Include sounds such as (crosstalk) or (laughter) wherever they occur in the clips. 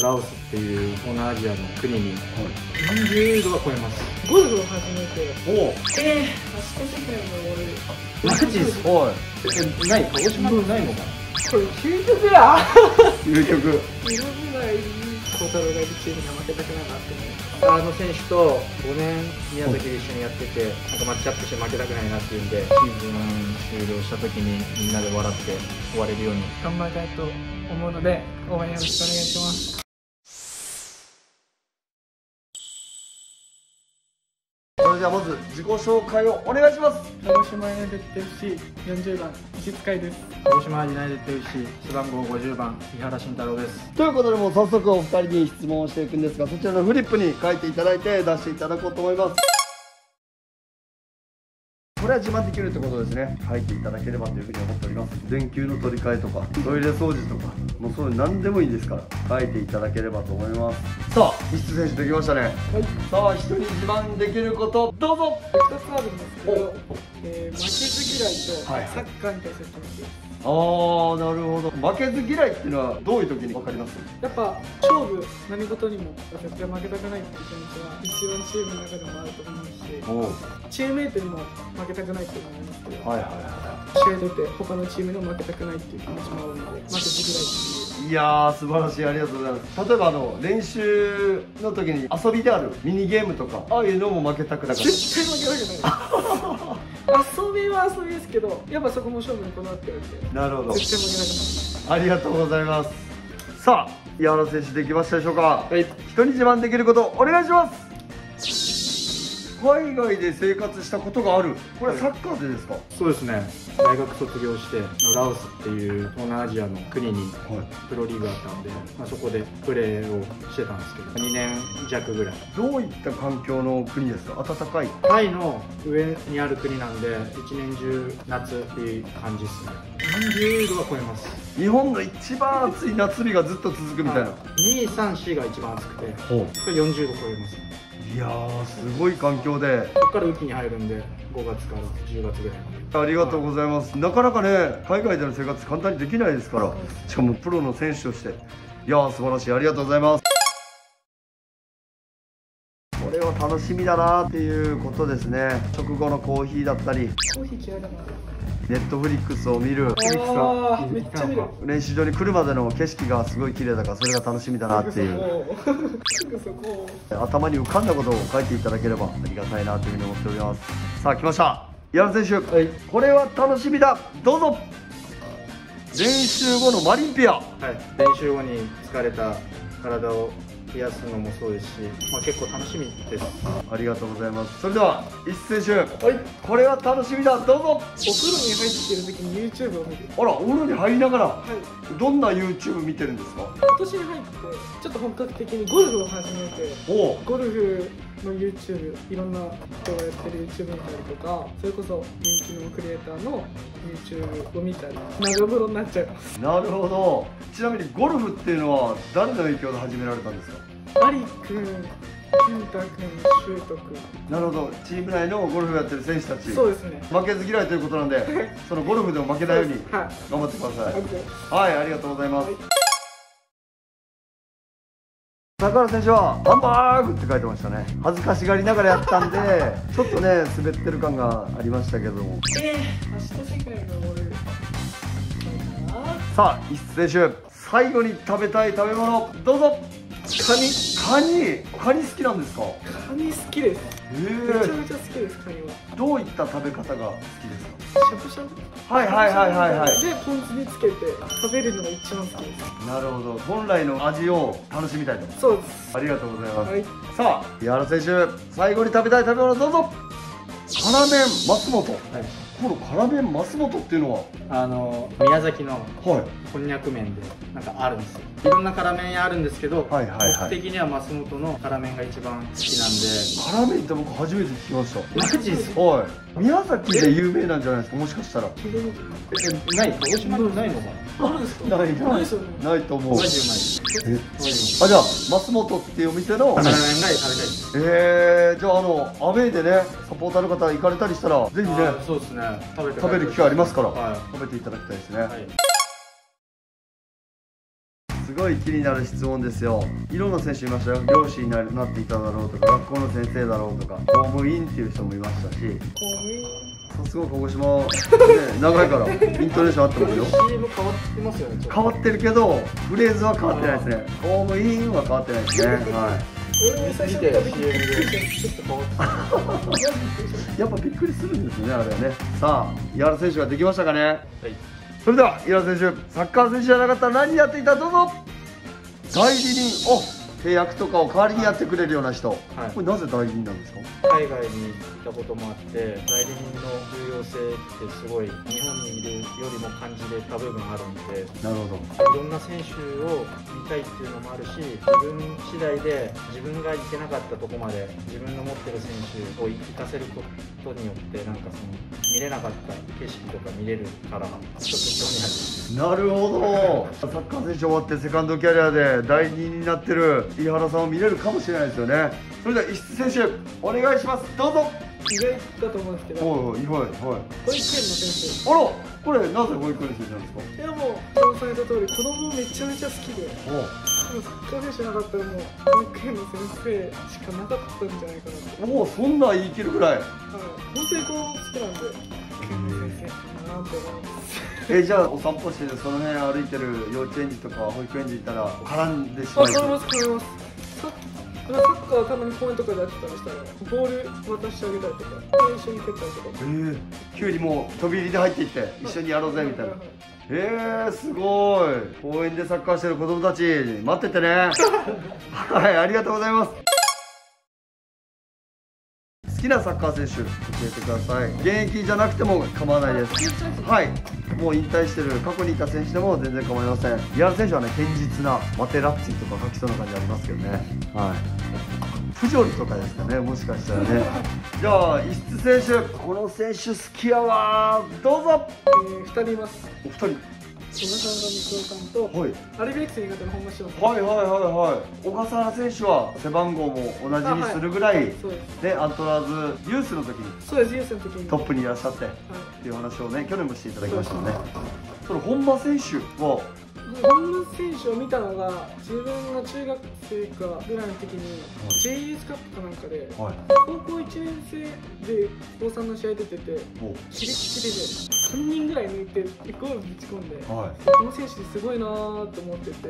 ラオスっていう東南アジアの国に40度は超えます。ゴルフを始めて。おおえー、足腰世界の終わるマジです。おい。えない鹿児島にないのかな？これ究極や究極。いろんな孝太郎がいるチームには負けたくないなって思うあの選手と5年宮崎で一緒にやっててなんかマッチアップして負けたくないなっていうんでシーズン終了した時にみんなで笑って終われるように頑張りたいと思うので応援よろしくお願いしますそれではまず自己紹介をお願いします。鹿児島ユナイテッド FC40 番石塚井です。鹿児島ユナイテッド FC 背番号50番井原慎太郎です。ということでもう早速お二人に質問をしていくんですがそちらのフリップに書いていただいて出していただこうと思いますこれは自慢できるってことですね。書いていただければというふうに思っております。電球の取り替えとかトイレ掃除とかもうそういう何でもいいですから書いていただければと思います。さあ必須選手できましたね。はい。さあ人に自慢できることどうぞ。2つあるんですけど、えー負けず嫌いとはいサッカーに対する気持ちあーなるほど。負けず嫌いっていうのはどういう時に分かります？やっぱ勝負何事にも絶対負けたくないっていう気持ちは一番チームの中でもあると思うしおチームメイトにも負けたくないっていうのもありますけど、はいはいは試合出て他のチームにも負けたくないっていう気持ちもあるので負けず嫌いっていう。いいやー素晴らしい。ありがとうございます。例えばあの練習の時に遊びであるミニゲームとかああいうのも負けたくなかった。絶対負けたくない遊びは遊びですけどやっぱそこも勝負にこだわってるんでなるほど。絶対負けたくないありがとうございます。さあ井原選手できましたでしょうか？はい。人に自慢できることお願いします海外で生活したことがある。これはサッカーでですか？そうですね。大学卒業してラオスっていう東南アジアの国にはい。プロリーグがあったんで、まあ、そこでプレーをしてたんですけど2年弱ぐらい。どういった環境の国ですか？暖かい。タイの上にある国なんで一年中夏っていう感じですね。40度は超えます。日本の一番暑い夏日がずっと続くみたいな。234が一番暑くてほう。それ40度超えますいやーすごい環境で。ここから雨季に入るんで5月から10月ぐらいまで。ありがとうございます。なかなかね海外での生活簡単にできないですから。しかもプロの選手として。いやー素晴らしい。ありがとうございますこれは楽しみだなっていうことですね。食後のコーヒーだったり。コーヒー嫌いだなネットフリックスを見る。めっちゃ見る。練習場に来るまでの景色がすごい綺麗だからそれが楽しみだなっていう。(laughs) 頭に浮かんだことを書いていただければありがたいなというふうに思っております。さあ来ました。矢野選手、これは楽しみだ。どうぞ。練習後のマリンピア。はい、練習後に疲れた体を冷やすのもそうですし、まあ、結構楽しみです。ありがとうございます。それでは一選手はい。これは楽しみだ。どうぞ。お風呂に入ってる時に YouTube を見る。あらお風呂に入りながら。はい。どんな YouTube 見てるんですか？今年に入ってちょっと本格的にゴルフを始めておう。ゴルフの YouTube いろんな人がやってる YouTube 見たりとかそれこそ人気のクリエイターの YouTube を見たり長風呂になっちゃいます。なるほど。ちなみにゴルフっていうのは誰の影響で始められたんですか？アリくん健太くんシュートくんなるほど。チーム内のゴルフやってる選手たち。そうですね。負けず嫌いということなんでそのゴルフでも負けないようにはい。頑張ってください。はいありがとうございます、はい高原選手はハンバーグって書いてましたね。恥ずかしがりながらやったんでちょっとね滑ってる感がありましたけども。さあ一選手最後に食べたい食べ物どうぞ。カニカニカニ好きなんですか？カニ好きです。えめちゃえめちゃ好きですカニは。どういった食べ方が好きですか？しゃぶしゃぶはいはいはいはいはい。でポン酢につけて食べるのが一番好きです。なるほど。本来の味を楽しみたいとそうです。ありがとうございます、はい。さあ井原選手最後に食べたい食べ物どうぞ。辛麺松本。はいこの辛麺松本っていうのは？あの宮崎のはい。こんにゃく麺でなんかあるんですよ。いろんな辛麺屋あるんですけど、はいはいはい。僕的には松本の辛麺が一番好き辛麺って僕初めて聞きました。なんでマジですか？はい。宮崎で有名なんじゃないですか？もしかしたら。ない鹿児島にないのかな？ないないないと思う。あじゃあ松本っていうお店の？辛麺が食べたいです。えー、じゃああのアウェーでねサポーターの方行かれたりしたらぜひねそうですね。食べて食べる機会ありますから、は食べていただきたいですね、い、はい、次ごい気になる質問ですよ。いろんな選手いましたよ。漁師にななっていただろうとか学校の先生だろうとか公務員っていう人もいましたし。公務員さすが鹿児島、(laughs) ね、長いからイントネーションあってますよ。CM 変わってますよね変わってるけどフレーズは変わってないですね。公務員は変わってないですね。はい。俺も最初見ちょっと変わって。たやっぱびっくりするんですよねあれはね。さあ井原選手ができましたかね。はい。それでは井原選手サッカー選手じゃなかったら何やっていた？どうぞ。代理人お契約とかを代わりにやってくれるような人、はい。これなぜ代理人なんですか？海外に行ったこともあって代理人の重要性ってすごい日本にいるよりも感じれた部分あるんでなるほど。いろんな選手を見たいっていうのもあるし自分次第で自分が行けなかったとこまで自分の持ってる選手を行かせることによってなんかその見れなかった景色とか見れるからちょっと興味あるなるほど。サッカー選手終わってセカンドキャリアで代理人になってる井原さんを見れるかもしれないですよね。それでは石津選手お願いします。どうぞ。意外だと思うんですけど。保はいはいはい。育園の先あらこれなぜ保育園選手なんですか？生いやもうされた通り子供めちゃめちゃ好きで。おでもサッカー選手なかったらもう保育園の先生しかなかったんじゃないかなって。おおそんなん言い切るぐらい。はい。本当に子供好きなんで。保育園の先生かなって思いますえじゃあお散歩してその辺歩いてる幼稚園児とか保育園児いたら絡んでしまいあ買います買います。サッカーたまに公園とかでやってたりしたらボール渡してあげたりとか一緒に蹴ったりとか。えー、急にもう飛び入りで入っていって一緒にやろうぜみたいな。ははえー、すごい。公園でサッカーしてる子供たち待っててね。(laughs) はいありがとうございます。好きなサッカー選手教えてください。現役じゃなくても構わないです。はいもう引退してる過去にいた選手でも全然構いません。井原選手はね堅実なマテラッツィとか書きそうな感じありますけどね。はい。プジョルとかですかねもしかしたらね。(laughs) じゃあ石津選手この選手好きやわどうぞ。えー、2人います。お二人小笠原光雄さんとはい。アルビレックス新潟の本間翔はいはいはいはい。小笠原選手は背番号も同じにするぐらいそうでアントラーズユースの時にそうですユースの時に。トップにいらっしゃってっはいていう話をね去年もしていただきましたもんね。その本間選手は本間選手を見たのが自分が中学生かぐらいの時に JS カップかなんかではい。高校1年生で高3の試合出ててもキレッキレで3人ぐらい抜いてゴールぶち込んでうはい。この選手すごいなーと思ってて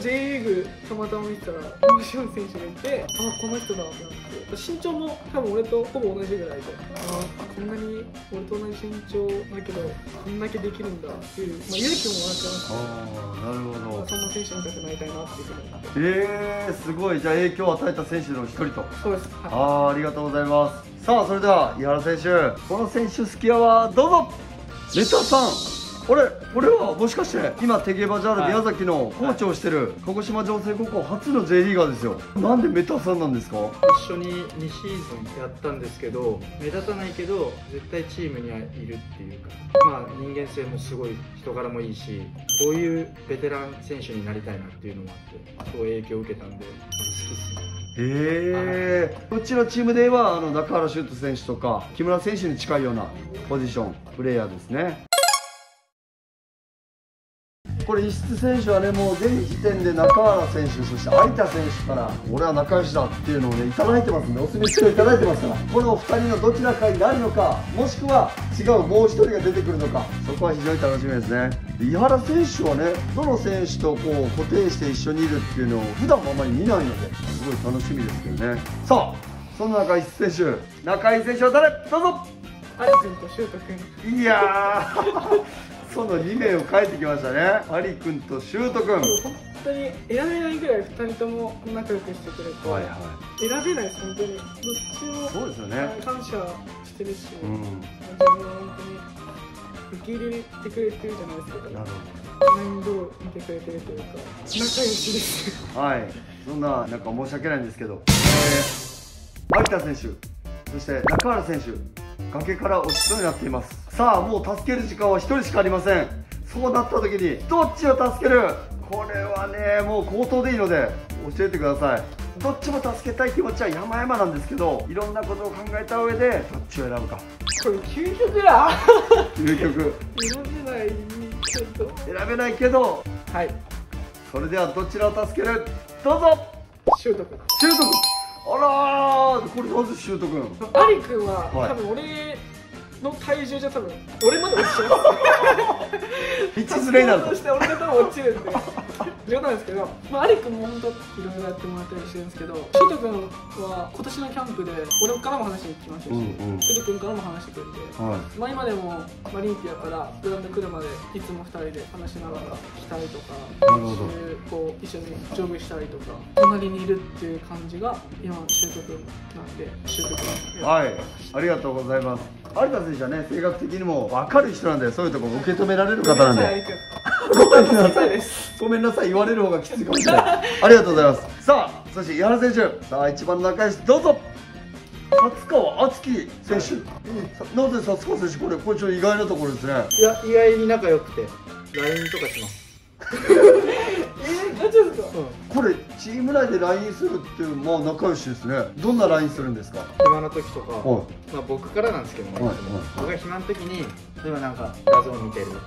J リーグたまたま見てたら面白い選手がいてあこの人だってなって身長も多分俺とほぼ同じぐらいであこんなに俺と同じ身長だけどこんだけできるんだっていう、まあ、勇気ももらってましたなるほど。そんな選手みたくなりたいなっていうふうに思って。えー、すごい。じゃあ影響を与えた選手の一人と。そうです、はあーありがとうございます。さあそれでは井原選手この選手好きやわどうぞ。メタさんあれこれはもしかして今テゲバジャールはい。宮崎のコーチをしてる鹿児島城西高校初の J リーガーですよ。なんでメタさんなんですか？一緒に2シーズンやったんですけど目立たないけど絶対チームにはいるっていうか。まあ人間性もすごい人柄もいいしこういうベテラン選手になりたいなっていうのもあってそう影響を受けたんで好きっすねええうちのチームで言えばあの中原修斗選手とか木村選手に近いようなポジションプレーヤーですねこれ石津選手はねもう現時点で中原選手そして有田選手から俺は仲良しだっていうのをねいただいてますんでお墨付きをいただいてますから。この2人のどちらかになるのかもしくは違うもう1人が出てくるのか。そこは非常に楽しみですね。で井原選手はねどの選手とこう固定して一緒にいるっていうのを普段もあまり見ないのですごい楽しみですけどね。さあそんな中井選手。中井選手は誰？どうぞ。アリ君とシュート君。いやーその2名を変えてきましたね。アリ君とシュート君。本当に選べないぐらい2人とも仲良くしてくれて、はい選べないです本当に。どっちもそうですよね。感謝してるし、うん。自分を本当に受け入れてくれてるじゃないですけどなる面倒見てくれてるというか仲良しです。ほどはい。そんななんか申し訳ないんですけど、えー、有田選手そして中原選手崖から落ちそうになっていますさあもう助ける時間は1人しかありません。そうなった時にどっちを助ける？これはねもう口頭でいいので教えてください。どっちも助けたい気持ちは山々なんですけどいろんなことを考えた上でどっちを選ぶか。これ究極だ。究極。選べないけど選べないけどはい。それではどちらを助ける？どうぞ。シュート君シュート君あらーこれなぜシュート君アリ君は、はい。多分俺の体重じゃ多分俺まで落ちちゃう道連れになる (laughs) とそして俺が多分落ちるんで冗談ですけど、まあ、アリ君も本当いろいろやってもらったりしてるんですけどシュート君は今年のキャンプで俺からも話に来ましたし、うんうん。シュート君からも話してくれてはまあ、今でもマリンピアからグラウンド来るまでいつも2人で話しながら来たりとかこう一緒にジョグしたりとか隣にいるっていう感じが今シュート君なんでシュート君いはい。ありがとうございます。有田選手はね性格的にも分かる人なんでそういうところ受け止められる方なんで (laughs) ごめんなさい。ですごめんなさい。言われる方がきついかもしれない。(laughs) ありがとうございます。さあそして井原選手。さあ一番仲良しどうぞ。勝川敦樹選手、さなぜ薩川選手これこれちょっと意外なところですね。いや意外に仲良くて LINE とかします。(laughs) えー、ですか？うん。これチーム内で LINE するっていうまあ仲良しですね。どんな LINE するんですか？暇な時とか、はまあ、僕からなんですけどね、はいはい。僕が暇な時に例えばなんか画像見てるとか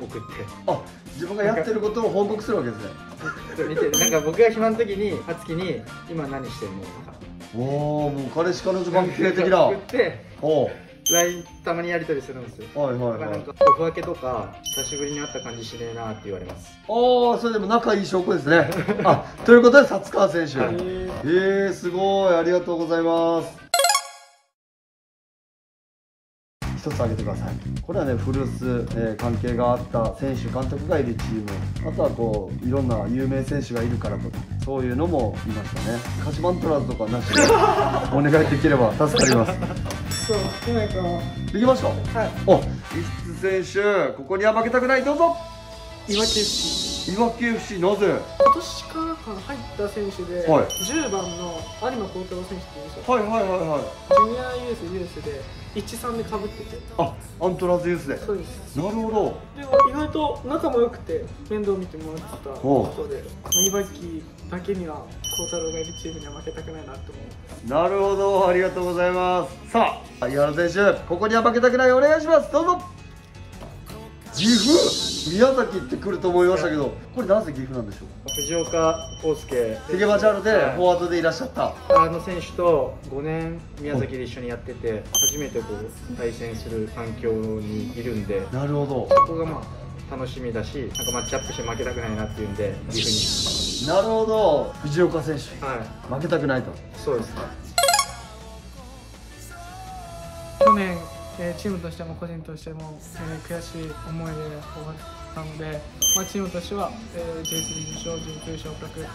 送って。あ自分がやってることを報告するわけですね。(laughs) 見てるなんか僕が暇な時にあつきに今何してんのとか。おおもう彼氏彼女関係的な送っておお LINE たまにやり取りするんですよ。はいはいはい。なんかオフ分けとか久しぶりに会った感じしねえなって言われます。おおそれでも仲いい証拠ですね。あということで薩川選手。ええー、すごい。ありがとうございます一つ挙げてください。これはね古巣、えー関係があった選手監督がいるチームあとはこういろんな有名選手がいるからとかそういうのもいましたね。鹿島アントラーズとかなしで (laughs) お願いできれば助かります。そうなんかできましたはい。お石津選手ここには負けたくない。どうぞ。いわいわき FC なぜ？今年からかな入った選手で、はい。10番の有馬幸太郎選手っていうんですよ。はいはいはいはい。ジュニアユースユースで13でかぶってて。あアントラーズユースで。なそうです。るほど。でも意外と仲も良くて面倒見てもらってたおう。人でまあいわきだけには幸太郎がいるチームには負けたくないなって思う。なるほど。ありがとうございます。さあ井原選手ここには負けたくない。お願いします。どうぞ岐阜？宮崎って来ると思いましたけどこれなぜ岐阜なんでしょう？藤岡康介。テゲバチャールではい。フォワードでいらっしゃった。あの選手と5年宮崎で一緒にやってて初めてこう対戦する環境にいるんでなるほど。そこがまあ楽しみだしなんかマッチアップして負けたくないなっていうんで岐阜なるほど。藤岡選手。にはい。負けたくないと。そうです。ね去年、えーチームとしても個人としても、えー悔しい思いで終わったので、まあ、チームとしては、えー J3 優勝、J2 昇格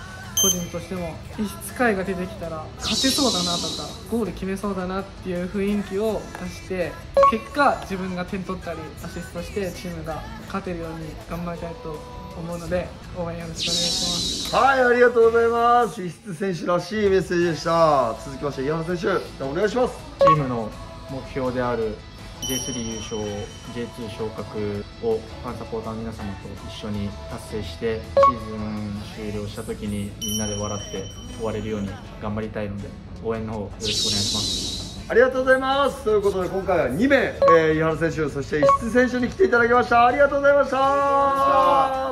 個人としても異質回が出てきたら勝てそうだなとかゴール決めそうだなっていう雰囲気を出して結果自分が点取ったりアシストしてチームが勝てるように頑張りたいと思うので応援よろしくお願いします。はいありがとうございます。石津選手らしいメッセージでした。続きまして井原選手じゃあお願いします。チームの目標である J3 優勝 J2 昇格をファンサポーターの皆様と一緒に達成してシーズン終了した時にみんなで笑って終われるように頑張りたいので応援の方よろしくお願いします。ありがとうございます。ということで今回は2名、えー、井原選手そして石津選手に来ていただきました。ありがとうございました。